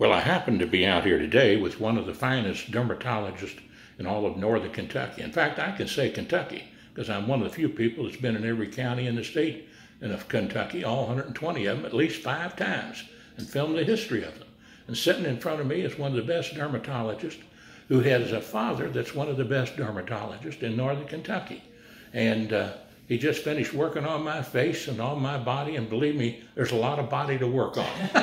Well, I happen to be out here today with one of the finest dermatologists in all of northern Kentucky. In fact, I can say Kentucky because I'm one of the few people that's been in every county in the state of Kentucky, all 120 of them, at least five times, and filmed the history of them. And sitting in front of me is one of the best dermatologists who has a father that's one of the best dermatologists in northern Kentucky. And uh, he just finished working on my face and on my body, and believe me, there's a lot of body to work on.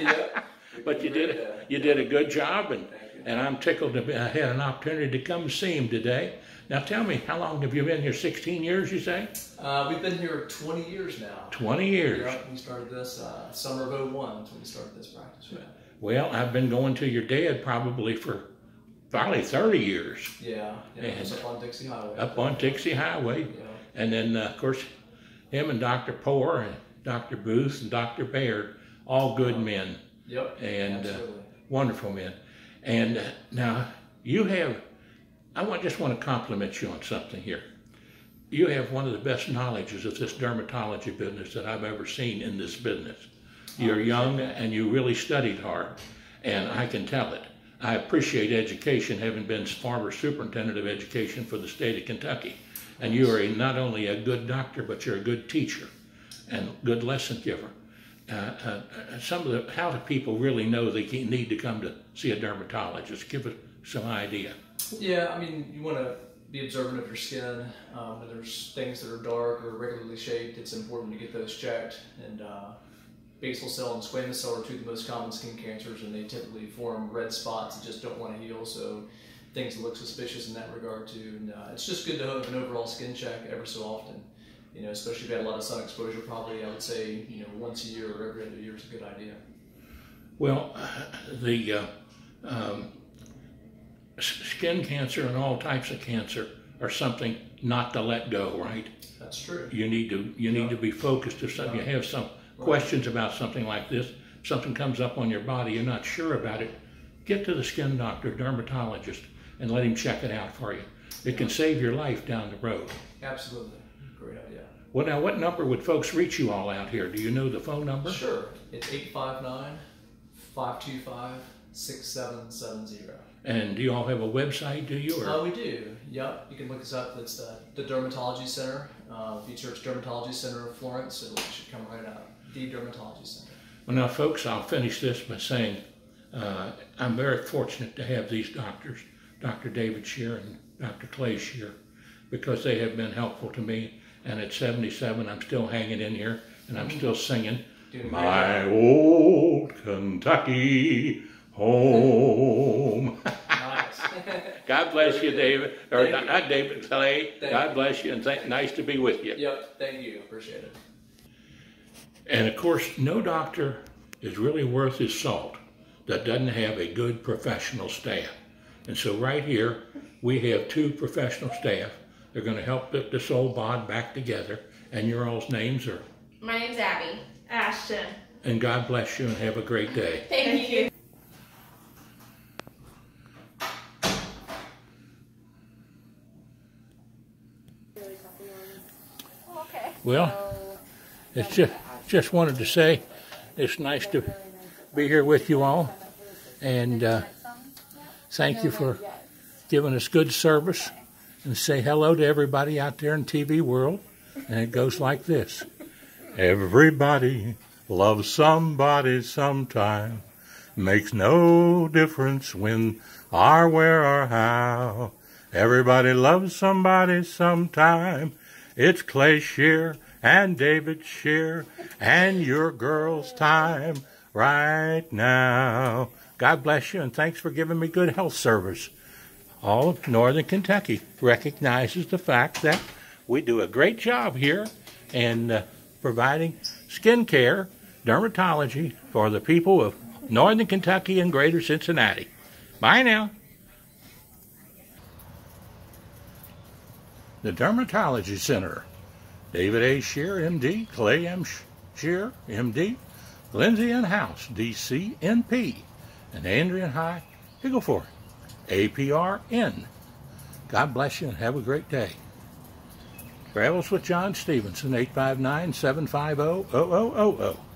yeah. But you did you did a good job, and and I'm tickled to be, I had an opportunity to come see him today. Now tell me, how long have you been here? 16 years, you say? Uh, we've been here 20 years now. 20 years. We started this uh, summer of 01 when we started this practice. Well, I've been going to your dad probably for probably 30 years. Yeah, yeah. Up on Dixie Highway. Up on Dixie Highway. Yeah. And then, uh, of course, him and Dr. Poor and Dr. Booth and Dr. Baird, all good men. Yep. And uh, wonderful men. And uh, now you have, I want, just want to compliment you on something here. You have one of the best knowledges of this dermatology business that I've ever seen in this business. You're young and you really studied hard, and I can tell it. I appreciate education, having been former superintendent of education for the state of Kentucky. And you are a, not only a good doctor, but you're a good teacher and good lesson giver. Uh, uh, uh, some of the, how do people really know they need to come to see a dermatologist? Give us some idea. Yeah, I mean, you want to be observant of your skin. Um, when there's things that are dark or regularly shaped, it's important to get those checked. And uh, basal cell and squamous cell are two of the most common skin cancers, and they typically form red spots that just don't want to heal. So things look suspicious in that regard too. And uh, it's just good to have an overall skin check ever so often you know, especially if you had a lot of sun exposure, probably I would say, you know, once a year or every other year is a good idea. Well, the uh, um, skin cancer and all types of cancer are something not to let go, right? That's true. You need to you need to be focused. If some, you have some right. questions about something like this, something comes up on your body, you're not sure about it, get to the skin doctor, dermatologist, and let him check it out for you. It can save your life down the road. Absolutely. Great idea. Well, now, what number would folks reach you all out here? Do you know the phone number? Sure. It's 859 525 6770. And do you all have a website, do you? Or? Uh, we do. Yep. You can look us up. It's the, the Dermatology Center. Uh, search Dermatology Center of Florence, it should come right up. The Dermatology Center. Well, now, folks, I'll finish this by saying uh, I'm very fortunate to have these doctors, Dr. David Shearer and Dr. Clay Shearer, because they have been helpful to me and at 77, I'm still hanging in here, and I'm mm-hmm. still singing, My old Kentucky home. God bless you, David, or not, not, David Clay. Thank God bless you, and nice to be with you. Yep, thank you. Appreciate it. And of course, no doctor is really worth his salt that doesn't have a good professional staff. And so right here, we have two professional staff they're going to help put this old bod back together. And your all's names are? My name's Abby. Ashton. And God bless you and have a great day. Thank you. Well, it's just just wanted to say it's nice to be here with you all, and uh, thank you for giving us good service and say hello to everybody out there in TV world. And it goes like this. Everybody loves somebody sometime. Makes no difference when or where or how. Everybody loves somebody sometime. It's Clay Shearer and David Shearer and your girl's time right now. God bless you and thanks for giving me good health service all of northern Kentucky recognizes the fact that we do a great job here in uh, providing skin care, dermatology for the people of northern Kentucky and greater Cincinnati. Bye now. The Dermatology Center. David A. Shearer, MD, Clay M. Shearer, MD, Lindsay and House, DC, NP, and Andrea High, Higgleford. APRN. God bless you and have a great day. Travels with John Stephenson, 859 750 0000.